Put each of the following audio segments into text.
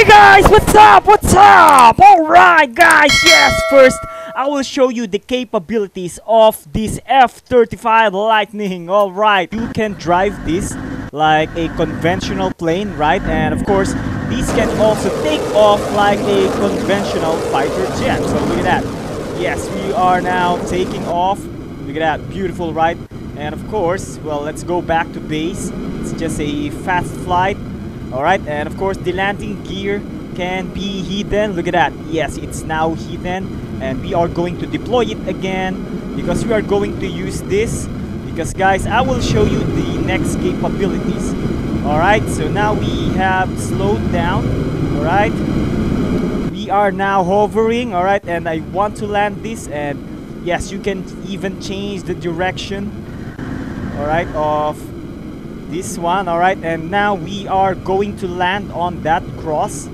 Hey guys, what's up? What's up? Alright guys, yes, first I will show you the capabilities of this F-35 Lightning. Alright, you can drive this like a conventional plane, right? And of course, these can also take off like a conventional fighter jet. So look at that. Yes, we are now taking off. Look at that, beautiful, right? And of course, well, let's go back to base. It's just a fast flight. Alright, and of course the landing gear can be hidden. Look at that. Yes, it's now hidden. And we are going to deploy it again because we are going to use this. Because guys, I will show you the next capabilities. Alright, so now we have slowed down. Alright. We are now hovering. Alright, and I want to land this. And yes, you can even change the direction. Alright, of this one all right and now we are going to land on that cross.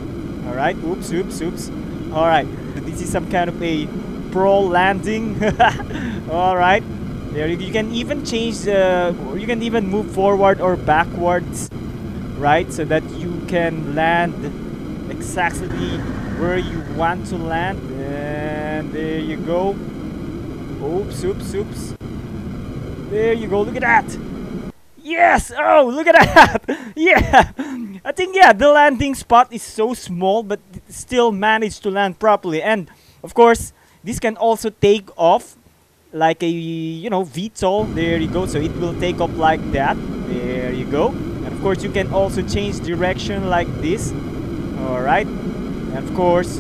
All right oops oops oops. All right this is some kind of a pro landing. All right there you, can even change the you can even move forward or backwards right so that you can land exactly where you want to land. And there you go. Oops oops oops. There you go look at that Yes! Oh, look at that! yeah! I think, yeah, the landing spot is so small, but still managed to land properly. And, of course, this can also take off like a, you know, VTOL. There you go. So it will take off like that. There you go. And, of course, you can also change direction like this. Alright. And, of course,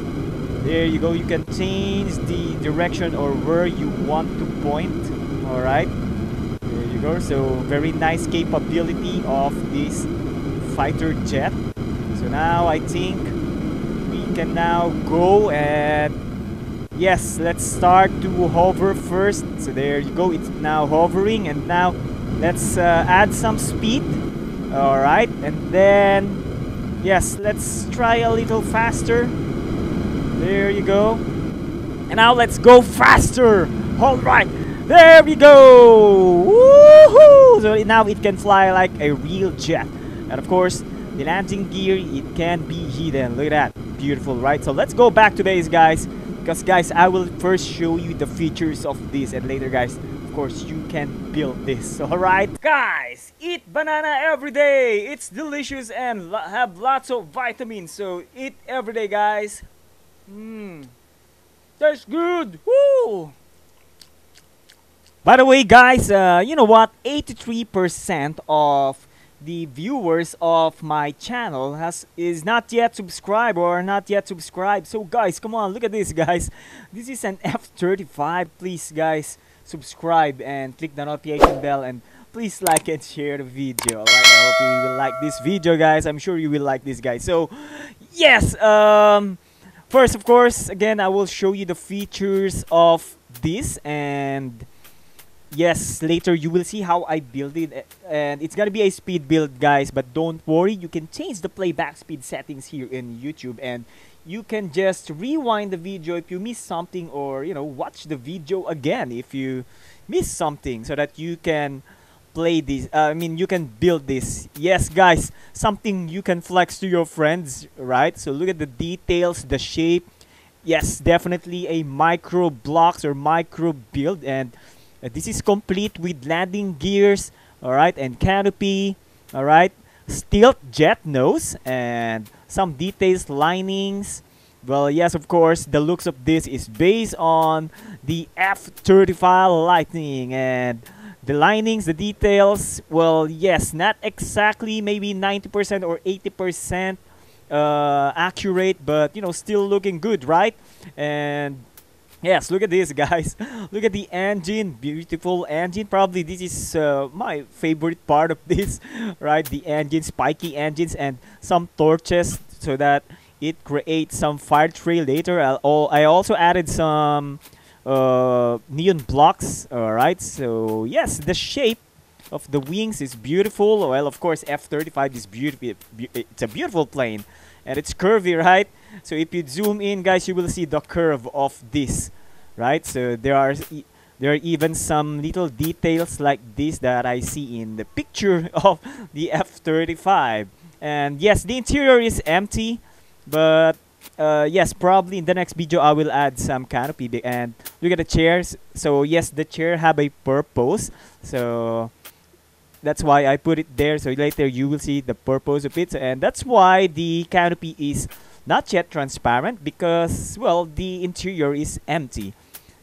there you go. You can change the direction or where you want to point. Alright So very nice capability of this fighter jet. So now I think we can now go and yes, let's start to hover first. So there you go. It's now hovering and now let's uh, add some speed. All right, and then yes, let's try a little faster. There you go. And now let's go faster. All right. There we go! Woohoo! So now it can fly like a real jet. And of course, the landing gear, it can be hidden. Look at that. Beautiful, right? So let's go back to base, guys. Because, guys, I will first show you the features of this. And later, guys, of course, you can build this. Alright? Guys, eat banana every day. It's delicious and lo have lots of vitamins. So eat every day, guys. Mmm. Tastes good. Woo! By the way, guys, uh, you know what? 83% of the viewers of my channel has is not yet subscribed or not yet subscribed. So, guys, come on, look at this, guys. This is an F35. Please, guys, subscribe and click the notification bell and please like and share the video. Alright, I hope you will like this video, guys. I'm sure you will like this, guys. So, yes, um, first, of course, again, I will show you the features of this and yes later you will see how I build it and it's gonna be a speed build guys but don't worry you can change the playback speed settings here in YouTube and you can just rewind the video if you miss something or you know watch the video again if you miss something so that you can play this uh, I mean you can build this. Yes guys something you can flex to your friends right? So look at the details the shape. Yes definitely a micro blocks or micro build and uh, this is complete with landing gears, alright, and canopy, alright, stealth jet nose, and some details linings. Well, yes, of course, the looks of this is based on the F-35 Lightning, and the linings, the details, well, yes, not exactly maybe 90% or 80% uh, accurate, but, you know, still looking good, right? And Yes, look at this, guys. look at the engine, beautiful engine. Probably this is uh, my favorite part of this, right? The engine, spiky engines, and some torches so that it creates some fire trail later. I'll, I also added some uh, neon blocks, alright? So, yes, the shape of the wings is beautiful. Well, of course, F-35 is beautiful. It's a beautiful plane. And it's curvy, right? So if you zoom in, guys, you will see the curve of this, right? So there are e there are even some little details like this that I see in the picture of the F-35. And yes, the interior is empty. but uh, yes, probably in the next video I will add some canopy and look at the chairs. So yes, the chair have a purpose. So that's why I put it there. So later you will see the purpose of it, and that's why the canopy is not yet transparent because well the interior is empty.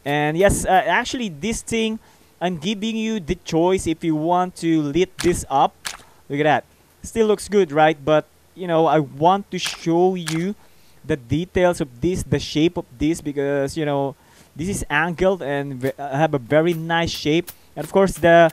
And yes, uh, actually this thing I'm giving you the choice if you want to lit this up. Look at that. Still looks good, right? But you know I want to show you the details of this, the shape of this, because you know this is angled and uh, have a very nice shape. And of course the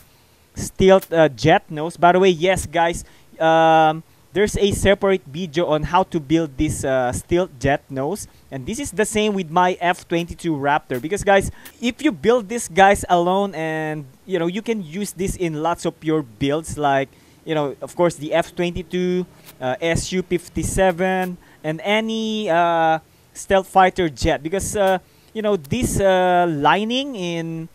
stealth uh, jet nose. By the way, yes, guys, um, there's a separate video on how to build this uh, stealth jet nose. And this is the same with my F22 Raptor because guys, if you build this guys alone and you know you can use this in lots of your builds like you know of course the F22, uh, Su-57 and any uh, stealth fighter jet because uh, you know this uh, lining in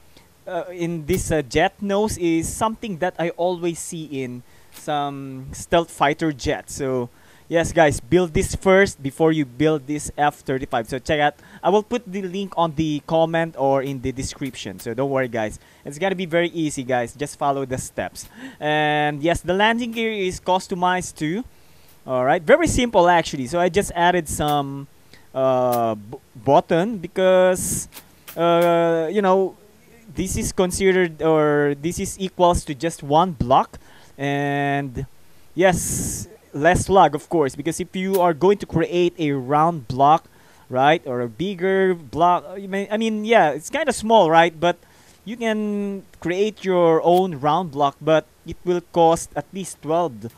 uh, in this jet nose is something that I always see in some stealth fighter jet. So yes, guys, build this first before you build this F-35. So check out. I will put the link on the comment or in the description. So don't worry, guys. It's gonna be very easy, guys. Just follow the steps. And yes, the landing gear is customized too. All right, very simple actually. So I just added some uh, button because uh, you know this is considered or this is equals to just one block and yes less lag of course because if you are going to create a round block right or a bigger block i mean yeah it's kind of small right but you can create your own round block but it will cost at least 12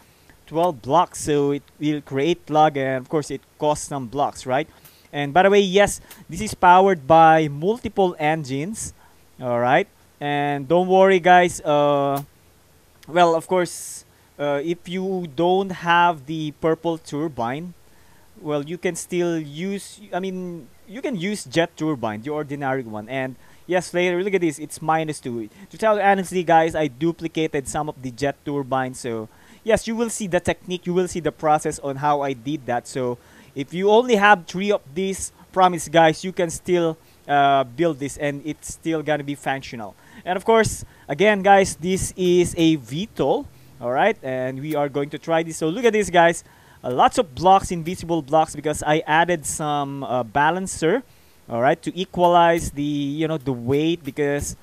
12 blocks so it will create lag and of course it costs some blocks right? And by the way yes this is powered by multiple engines all right and don't worry guys uh well of course uh, if you don't have the purple turbine well you can still use i mean you can use jet turbine the ordinary one. And yes later look at this. It's minus two. To tell you honestly guys i duplicated some of the jet turbine so yes you will see the technique. You will see the process on how i did that. So if you only have three of these promise guys you can still uh, build this and it's still gonna be functional. And of course again guys this is a VTOL all right? And we are going to try this. So look at this guys. Uh, lots of blocks invisible blocks because I added some uh, balancer all right to equalize the you know the weight because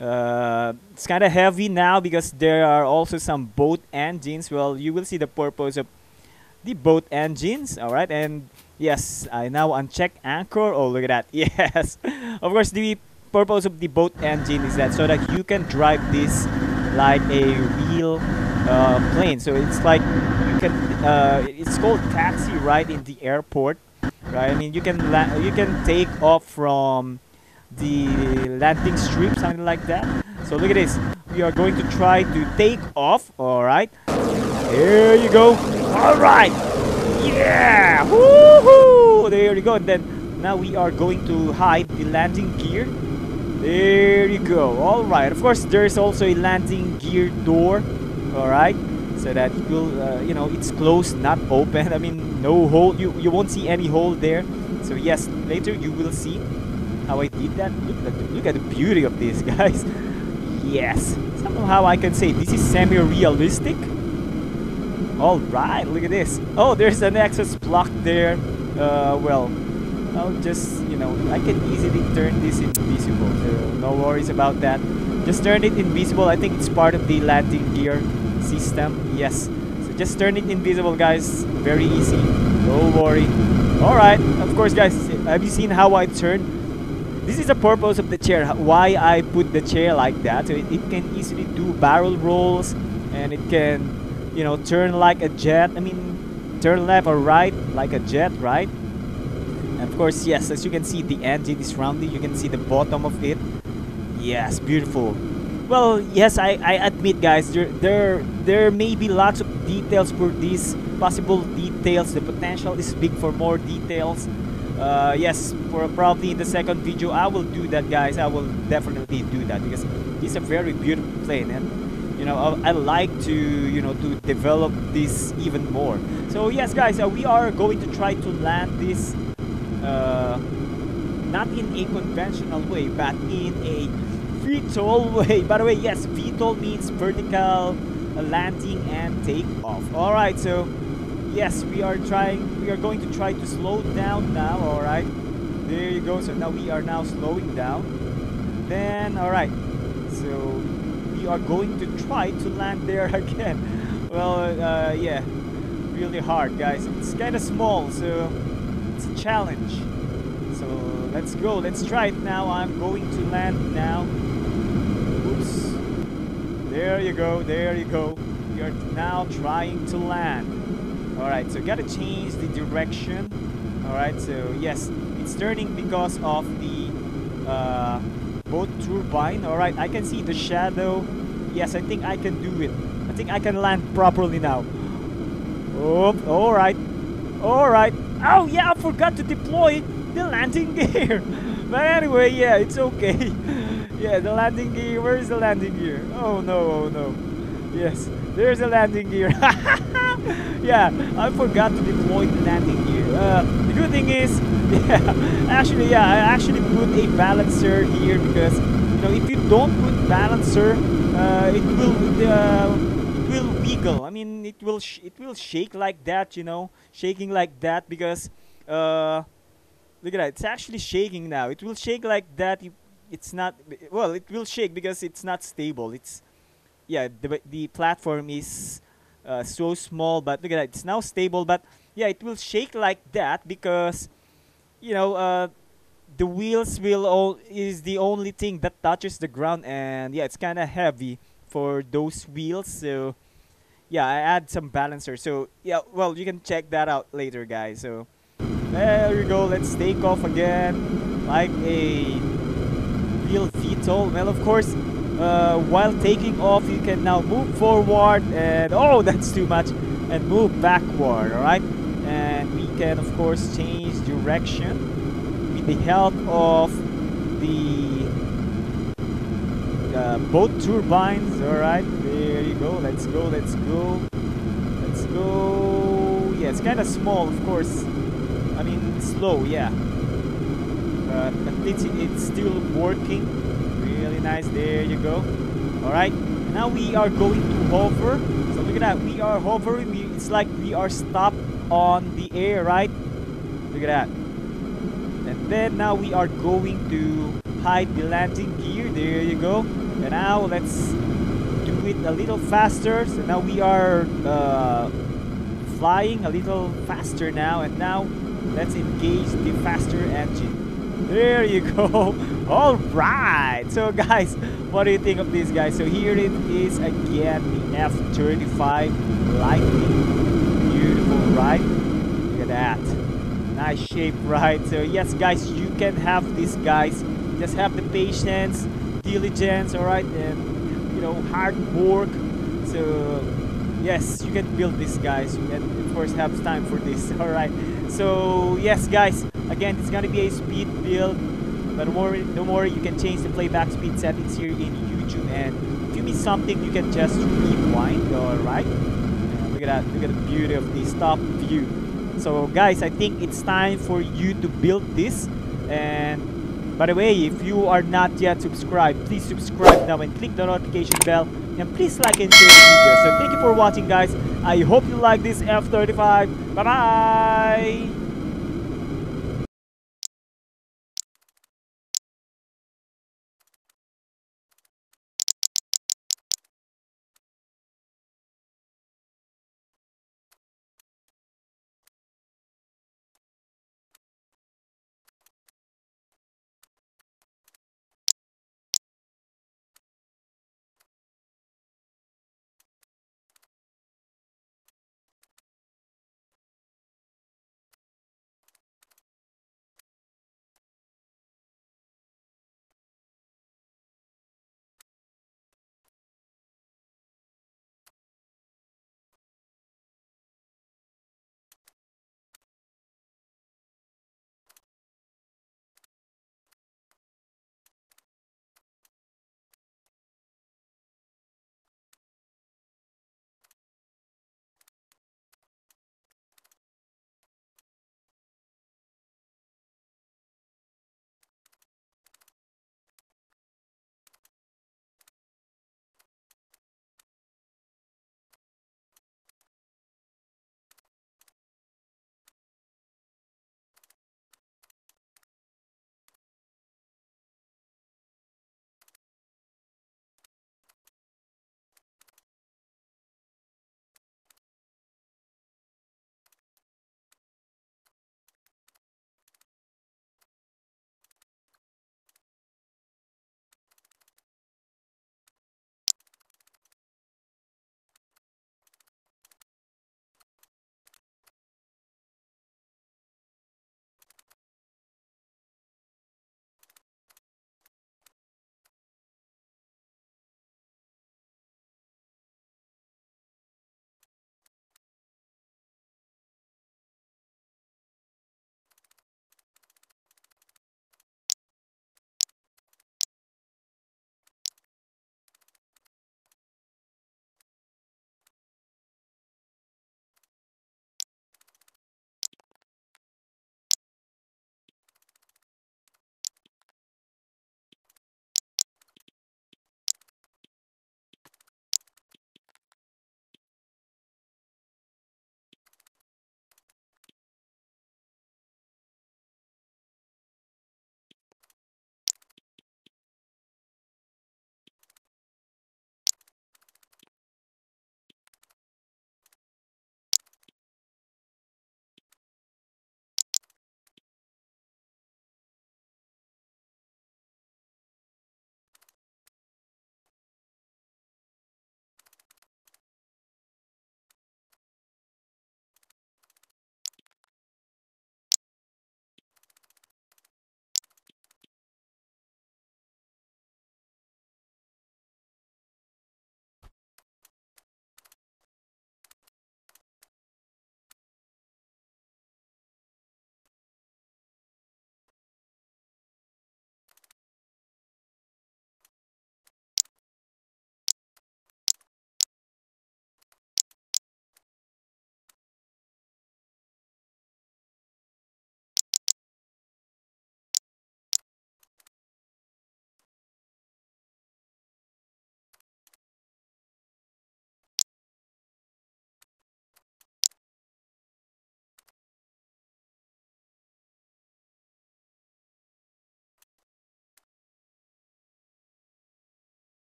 uh, it's kind of heavy now because there are also some boat engines. Well you will see the purpose of the boat engines all right? And yes i now uncheck anchor. Oh look at that. Yes. Of course the purpose of the boat engine is that so that you can drive this like a real uh, plane so it's like you can uh, it's called taxi right in the airport right i mean you can you can take off from the landing strip something like that so look at this we are going to try to take off all right here you go. All right. Yeah. Woohoo! There you go. And then now we are going to hide the landing gear. There you go. All right. Of course, there's also a landing gear door. All right. So that it will, uh, you know, it's closed, not open. I mean, no hole. You you won't see any hole there. So yes, later you will see how I did that. Look at the, look at the beauty of this, guys. Yes. Somehow I can say this is semi-realistic. All right, look at this. Oh, there's an access block there. Uh, well, I'll just, you know, I can easily turn this invisible. So no worries about that. Just turn it invisible. I think it's part of the landing gear system. Yes. So just turn it invisible, guys. Very easy. Don't worry. All right. Of course, guys. Have you seen how I turn? This is the purpose of the chair. Why I put the chair like that. So it, it can easily do barrel rolls, and it can you know turn like a jet i mean turn left or right like a jet right and of course yes as you can see the engine is rounded you can see the bottom of it. Yes beautiful. Well yes i, I admit guys there, there there may be lots of details for these possible details. The potential is big for more details. Uh, yes for probably in the second video i will do that guys. I will definitely do that because it's a very beautiful plane and you know I, I like to you know to develop this even more. So yes guys uh, we are going to try to land this uh, not in a conventional way but in a VTOL way. By the way yes VTOL means vertical uh, landing and takeoff. All right so yes we are trying we are going to try to slow down now all right? There you go so now we are now slowing down. Then all right so we are going to try to land there again. Well uh, yeah really hard guys. It's kind of small so it's a challenge so let's go let's try it now I'm going to land now oops there you go there you go are now trying to land alright so gotta change the direction alright so yes it's turning because of the uh, boat turbine. Alright, I can see the shadow. Yes, I think I can do it. I think I can land properly now. Oh, alright. Alright. Oh, yeah, I forgot to deploy the landing gear. but anyway, yeah, it's okay. yeah, the landing gear. Where is the landing gear? Oh, no, oh, no. Yes, there's a landing gear. yeah, I forgot to deploy the landing gear. Uh, the good thing is, yeah, actually, yeah, I actually put a balancer here because, you know, if you don't put balancer, uh, it will, uh, it will wiggle. I mean, it will, it will shake like that, you know, shaking like that because, uh, look at that, it's actually shaking now. It will shake like that. It's not, well, it will shake because it's not stable. It's, yeah, the, the platform is uh, so small, but look at that, it's now stable, but yeah, it will shake like that because you know, uh, the wheels will all is the only thing that touches the ground, and yeah, it's kind of heavy for those wheels. So yeah, I add some balancer. So yeah, well, you can check that out later, guys. So there you go. Let's take off again like a real VTOL. Well, of course. Uh, while taking off you can now move forward and oh that's too much and move backward all right and we can of course change direction with the help of the uh, boat turbines all right there you go let's go let's go let's go yeah it's kind of small of course I mean slow yeah but it's, it's still working really nice there you go all right now we are going to hover so look at that we are hovering we, it's like we are stopped on the air, right? Look at that. And then now we are going to hide the landing gear. There you go. And now let's do it a little faster. So now we are uh, flying a little faster now. And now let's engage the faster engine. There you go. All right. So guys, what do you think of this guys? So here it is again, the F-35 Lightning Beautiful, right? Look at that. Nice shape, right? So yes, guys, you can have these guys. Just have the patience, diligence, all right, and you know, hard work. So yes, you can build this, guys. You and of course, have time for this, all right. So yes, guys, again, it's gonna be a speed build. But the more, the more you can change the playback speed settings here in YouTube, and if you miss something, you can just rewind, all right. Look at that. Look at the beauty of this top view. So guys, I think it's time for you to build this. And by the way, if you are not yet subscribed, please subscribe now and click the notification bell. And please like and share the video. So thank you for watching guys. I hope you like this F-35. Bye-bye.